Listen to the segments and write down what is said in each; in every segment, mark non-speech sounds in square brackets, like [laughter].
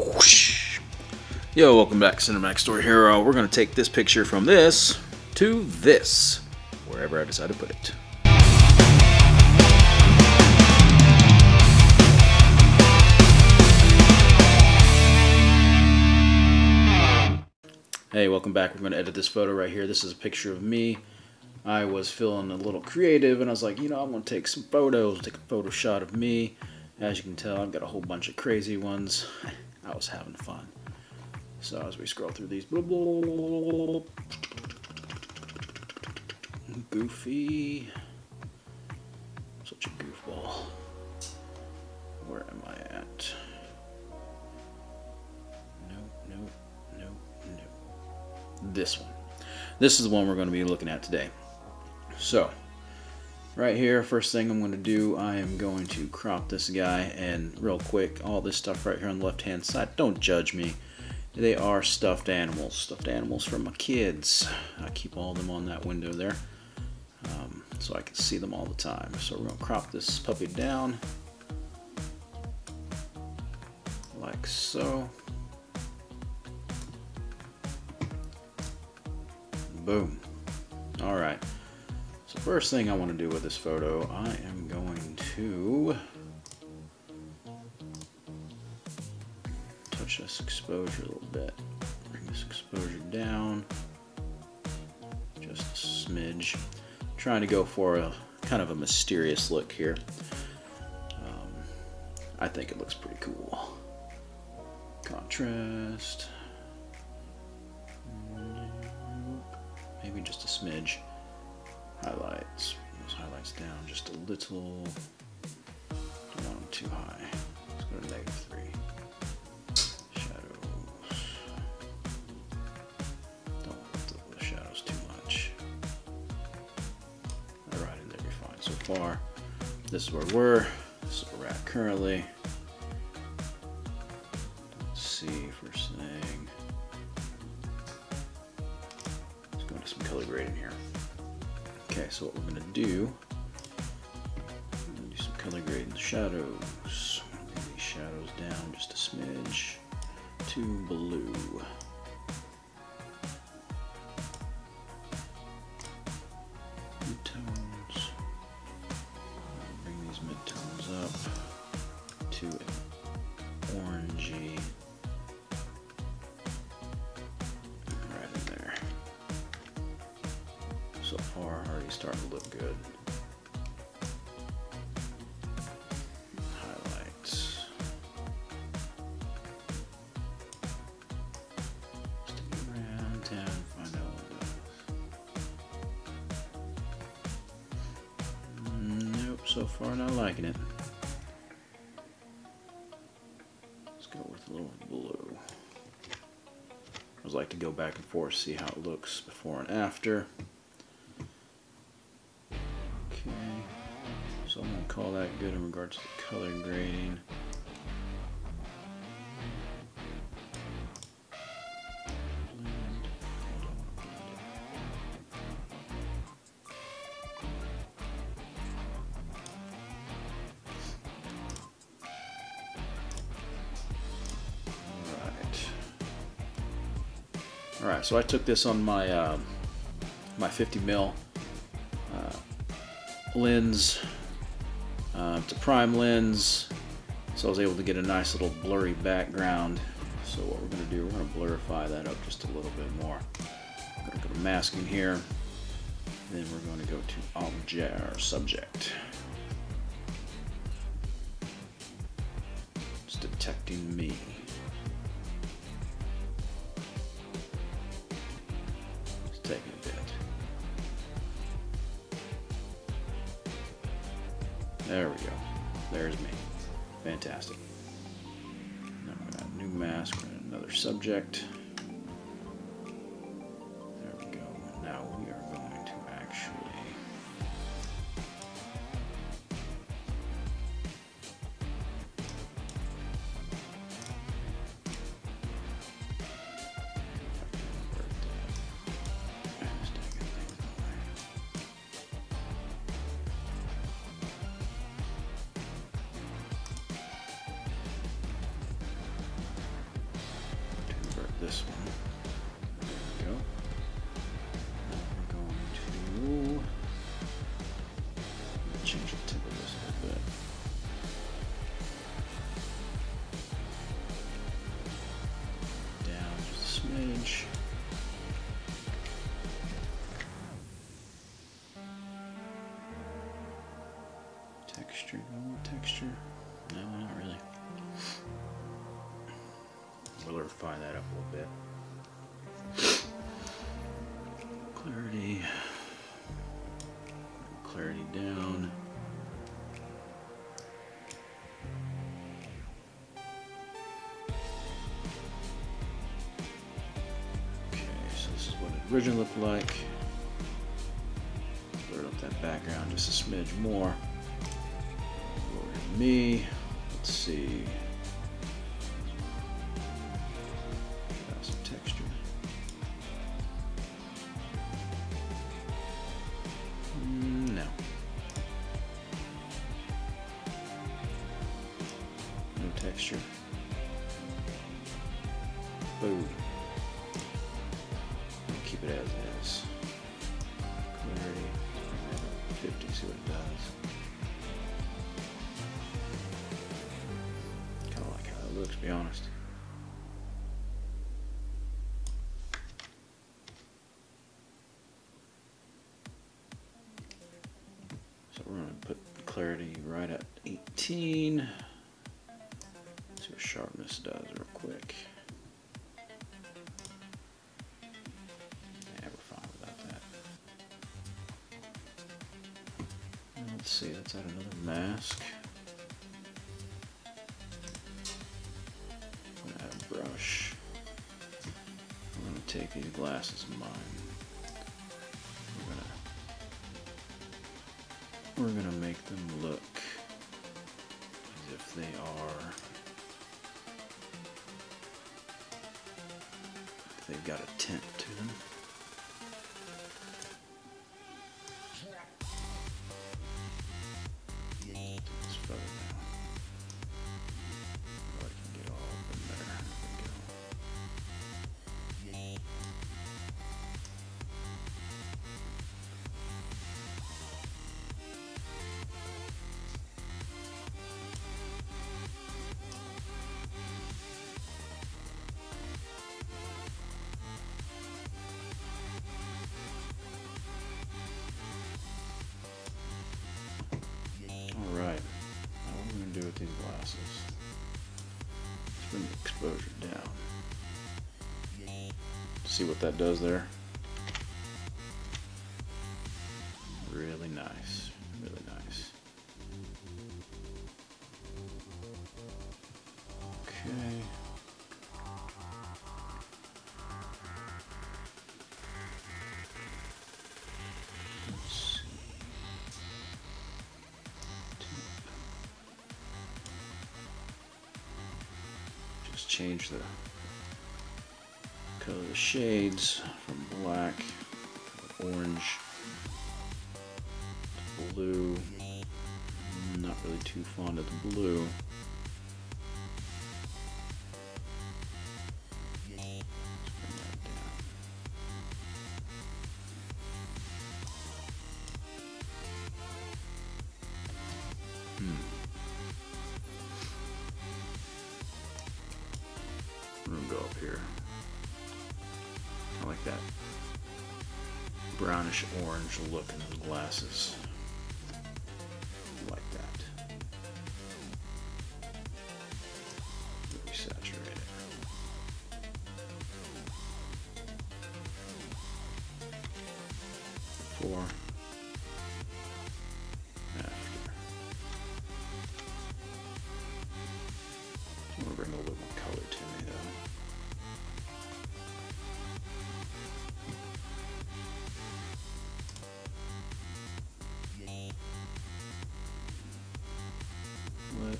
Whoosh. Yo, welcome back to Cinematic Story Hero. We're going to take this picture from this to this, wherever I decide to put it. Hey, welcome back. We're going to edit this photo right here. This is a picture of me. I was feeling a little creative, and I was like, you know, I'm going to take some photos, take a photo shot of me. As you can tell, I've got a whole bunch of crazy ones. [laughs] I was having fun. So as we scroll through these, blah, blah, blah, Goofy, such a goofball. Where am I at? No, no, no, no. This one. This is the one we're going to be looking at today. So, right here, first thing I'm going to do, I am going to crop this guy, and real quick, all this stuff right here on the left-hand side, don't judge me. They are stuffed animals, stuffed animals for my kids. I keep all of them on that window there um, so I can see them all the time. So we're going to crop this puppy down like so. Boom. All right. So first thing I want to do with this photo, I am going to touch this exposure a little bit. Bring this exposure down just a smidge. trying to go for a kind of a mysterious look here. Um, I think it looks pretty cool. Contrast. Maybe just a smidge. Little. Don't want them too high. Let's go to negative three. far. This is where we're. This is where we're at currently. Let's see first thing. Let's go into some color grading here. Okay, so what we're gonna do, gonna do some color grading. Shadows. Bring these shadows down just a smidge to blue. So far not liking it. Let's go with a little blue. I always like to go back and forth, see how it looks before and after. Okay, so I'm going to call that good in regards to the color grading. So I took this on my uh, my 50 mil uh, lens. Uh, it's a prime lens, so I was able to get a nice little blurry background. So what we're going to do, we're going to blurify that up just a little bit more. I'm going to go to masking here. Then we're going to go to object or subject. It's detecting me. There we go. There's me. Fantastic. Now we're add new mask, another subject. This one. There we go. Change the tip of this a bit. Down. Texture, texture. No, not really. Refine that up a little bit. Clarity. Clarity down. Okay, so this is what it originally looked like. Blur up that background just a smidge more. Me. Let's see. 18. See what sharpness does real quick. Yeah, we're fine without that. Let's see, let's add another mask. I'm gonna add a brush. I'm gonna take these glasses of mine. We're gonna we're gonna make them look they've got a tint to them. Exposure down. See what that does there? Just change the color of the shades from black to orange to blue. Not really too fond of the blue. Orange look in glasses.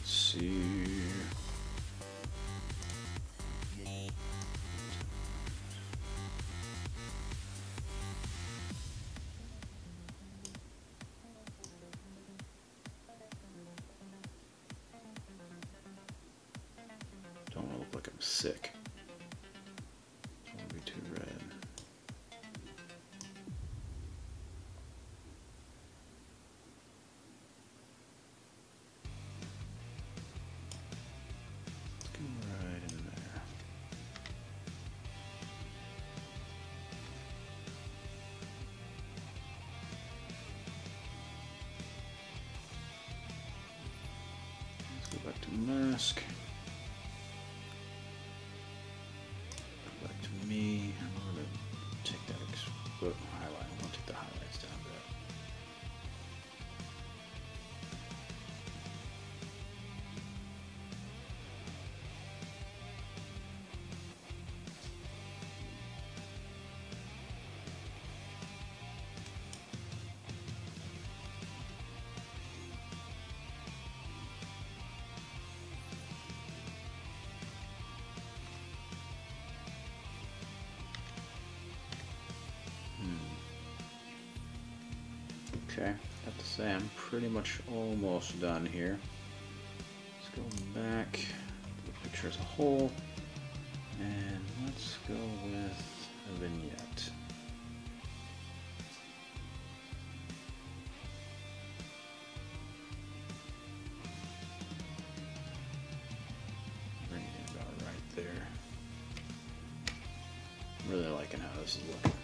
Let's see. Don't look like I'm sick. mask. Okay, I have to say I'm pretty much almost done here. Let's go back to the picture as a whole, and let's go with a vignette. Bring it about right there. really liking how this is looking.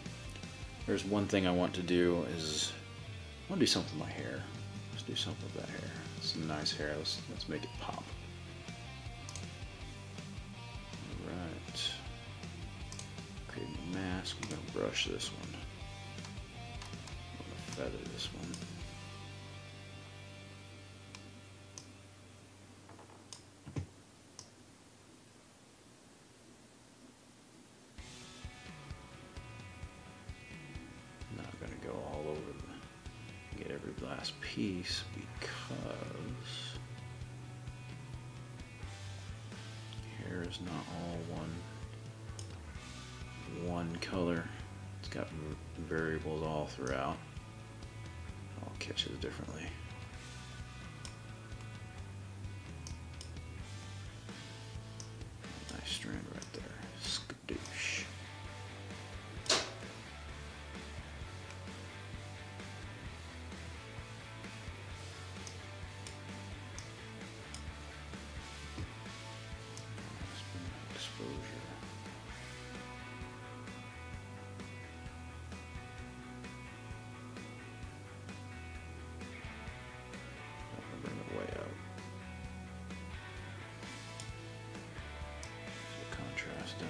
There's one thing I want to do is I want to do something with my hair. Let's do something with that hair. Some nice hair. Let's let's make it pop. Alright. Create a mask. I'm gonna brush this one. I'm gonna feather this one. Get every last piece because hair is not all one one color. It's got variables all throughout. All catches differently. Okay,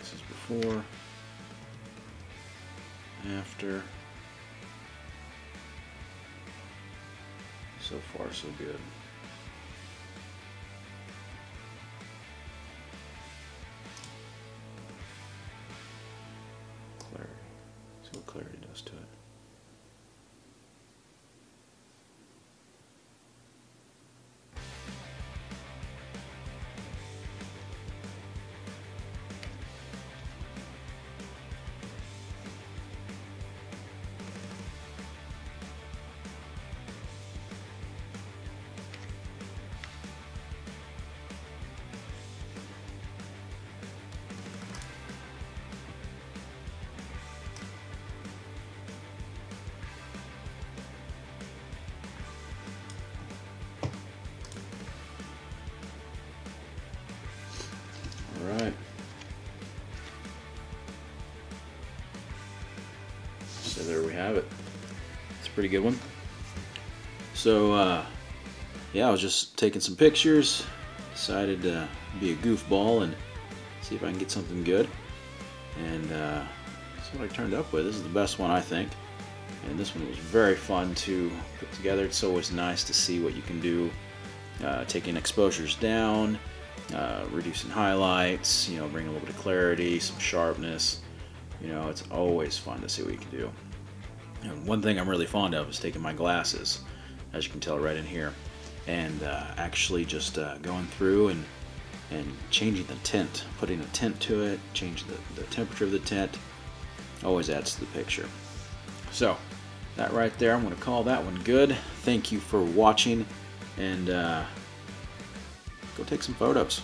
this is before, after. So far, so good. So there we have it. It's a pretty good one. So, uh, yeah, I was just taking some pictures. Decided to be a goofball and see if I can get something good. And uh, that's what I turned up with. This is the best one, I think. And this one was very fun to put together. It's always nice to see what you can do, uh, taking exposures down, uh, reducing highlights, you know, bringing a little bit of clarity, some sharpness. You know, it's always fun to see what you can do. And one thing I'm really fond of is taking my glasses, as you can tell right in here, and uh, actually just uh, going through and and changing the tint, putting a tint to it, changing the, the temperature of the tint, always adds to the picture. So that right there, I'm going to call that one good. Thank you for watching, and uh, go take some photos.